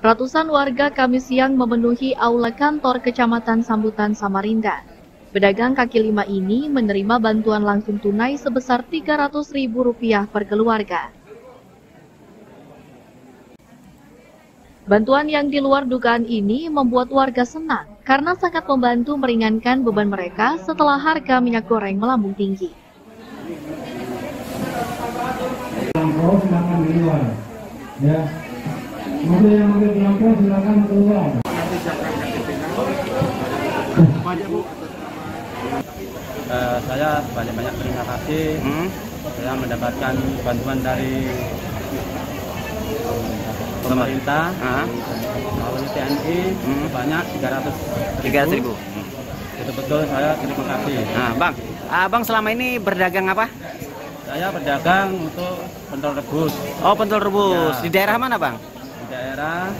Ratusan warga Kamis siang memenuhi aula kantor Kecamatan Sambutan Samarinda. Pedagang kaki lima ini menerima bantuan langsung tunai sebesar Rp300.000 per keluarga. Bantuan yang di luar dugaan ini membuat warga senang karena sangat membantu meringankan beban mereka setelah harga minyak goreng melambung tinggi. Ya, Mobil yang mobil belangko silakan keluar. Uh, saya banyak-banyak terima kasih. Hmm? Saya mendapatkan bantuan dari pemerintah uh melalui TNI hmm? banyak 300 300 ribu. Hmm. Itu betul saya terima kasih. Nah, bang, abang selama ini berdagang apa? Saya berdagang untuk pentol rebus. Oh, pentol rebus. Ya. Di daerah mana, bang? Daerah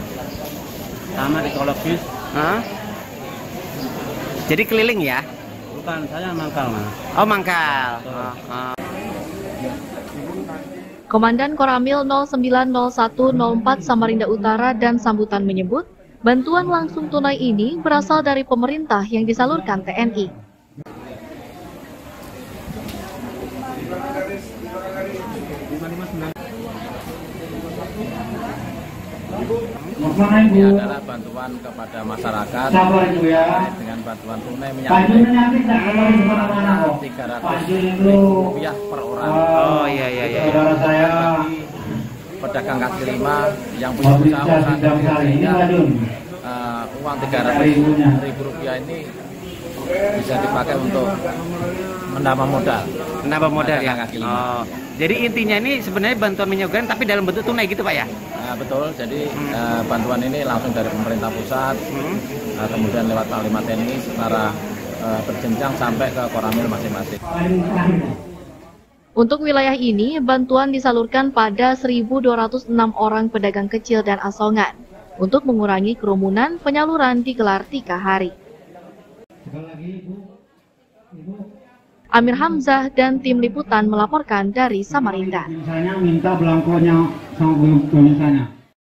taman ekologis. Hah? Jadi keliling ya? Bukan, saya mangkal mas. Oh mangkal. Oh, oh. Komandan Koramil 090104 Samarinda Utara dan Sambutan menyebut, bantuan langsung tunai ini berasal dari pemerintah yang disalurkan TNI. Ini adalah bantuan kepada masyarakat ya. dengan bantuan tunai mencapai tiga ratus rupiah per orang. Oh iya iya iya. Saudara saya. Pedagang kaki lima yang punya usaha usaha kecil sehingga uh, uang tiga ratus ribu rupiah ini bisa dipakai untuk menambah modal. Menambah modal ya. Oh. Jadi intinya ini sebenarnya bantuan minyak goreng tapi dalam bentuk tunai gitu Pak ya? Nah, betul. Jadi hmm. uh, bantuan ini langsung dari pemerintah pusat, hmm. uh, kemudian lewat Panglima TNI secara uh, berjenjang sampai ke koramil masing-masing. Untuk wilayah ini, bantuan disalurkan pada 1.206 orang pedagang kecil dan asongan. Untuk mengurangi kerumunan, penyaluran digelar tiga hari. Amir Hamzah dan tim liputan melaporkan dari Samarinda. Misalnya minta belangkonya sama misalnya.